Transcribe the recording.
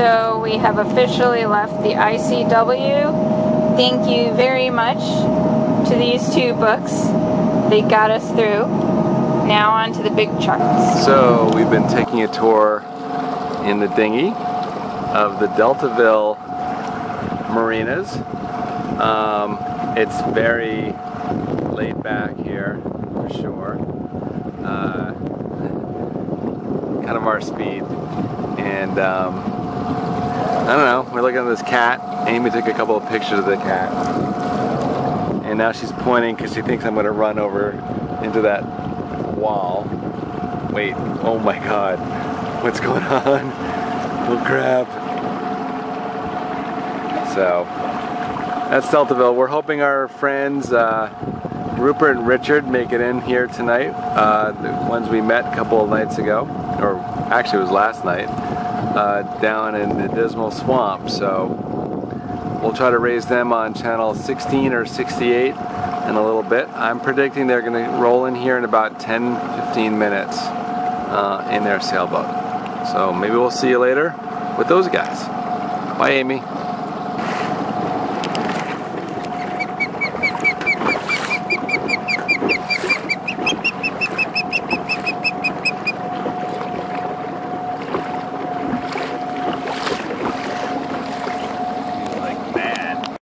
So we have officially left the ICW. Thank you very much to these two books. They got us through. Now on to the big charts. So we've been taking a tour in the dinghy of the Deltaville marinas. Um, it's very laid back here for sure. Uh, kind of our speed. And um, I don't know, we're looking at this cat. Amy took a couple of pictures of the cat. And now she's pointing because she thinks I'm going to run over into that wall. Wait, oh my god. What's going on? Oh crap. So, that's Deltaville. We're hoping our friends uh, Rupert and Richard make it in here tonight. Uh, the ones we met a couple of nights ago, or actually it was last night, uh, down in the Dismal Swamp. So we'll try to raise them on channel 16 or 68 in a little bit. I'm predicting they're going to roll in here in about 10-15 minutes uh, in their sailboat. So maybe we'll see you later with those guys. Bye, Amy.